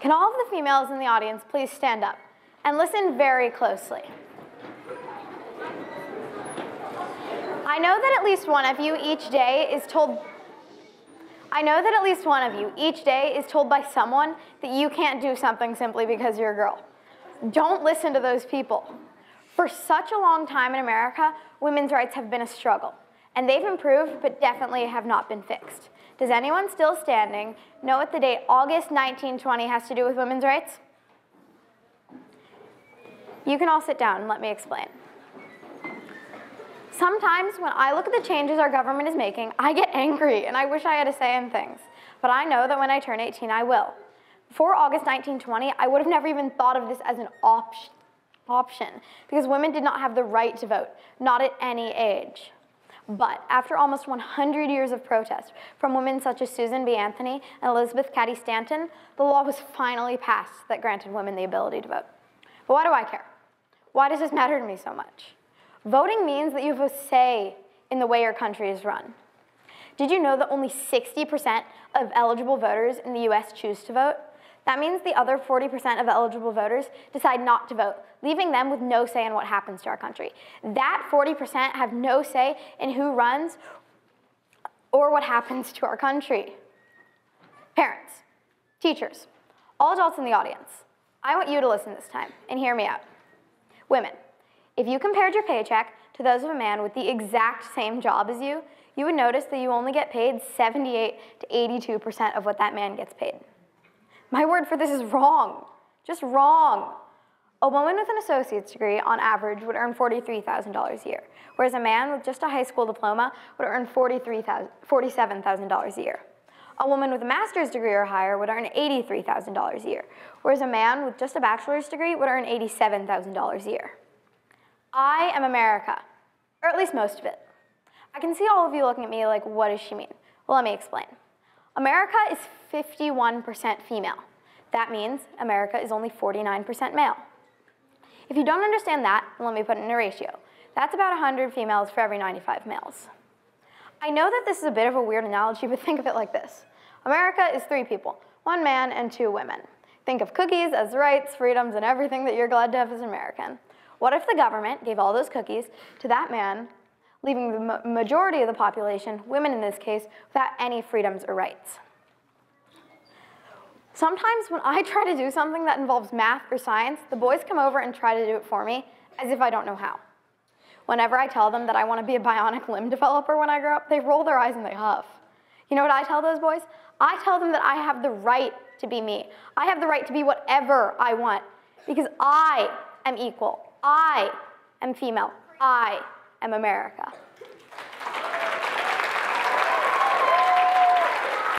Can all of the females in the audience please stand up and listen very closely? I know that at least one of you each day is told I know that at least one of you each day is told by someone that you can't do something simply because you're a girl. Don't listen to those people. For such a long time in America, women's rights have been a struggle, and they've improved, but definitely have not been fixed. Does anyone still standing know what the date August 1920 has to do with women's rights? You can all sit down and let me explain. Sometimes when I look at the changes our government is making, I get angry and I wish I had a say in things. But I know that when I turn 18, I will. Before August 1920, I would have never even thought of this as an op option because women did not have the right to vote, not at any age. But after almost 100 years of protest from women such as Susan B. Anthony and Elizabeth Cady Stanton, the law was finally passed that granted women the ability to vote. But why do I care? Why does this matter to me so much? Voting means that you have a say in the way your country is run. Did you know that only 60% of eligible voters in the US choose to vote? That means the other 40% of eligible voters decide not to vote, leaving them with no say in what happens to our country. That 40% have no say in who runs or what happens to our country. Parents, teachers, all adults in the audience, I want you to listen this time and hear me out. Women, if you compared your paycheck to those of a man with the exact same job as you, you would notice that you only get paid 78 to 82% of what that man gets paid. My word for this is wrong, just wrong. A woman with an associate's degree, on average, would earn $43,000 a year, whereas a man with just a high school diploma would earn $47,000 a year. A woman with a master's degree or higher would earn $83,000 a year, whereas a man with just a bachelor's degree would earn $87,000 a year. I am America, or at least most of it. I can see all of you looking at me like, what does she mean? Well, let me explain. America is 51% female. That means America is only 49% male. If you don't understand that, let me put it in a ratio. That's about 100 females for every 95 males. I know that this is a bit of a weird analogy, but think of it like this. America is three people, one man and two women. Think of cookies as rights, freedoms, and everything that you're glad to have as an American. What if the government gave all those cookies to that man, leaving the ma majority of the population, women in this case, without any freedoms or rights? Sometimes when I try to do something that involves math or science, the boys come over and try to do it for me as if I don't know how. Whenever I tell them that I want to be a bionic limb developer when I grow up, they roll their eyes and they huff. You know what I tell those boys? I tell them that I have the right to be me. I have the right to be whatever I want because I am equal. I am female. I am America.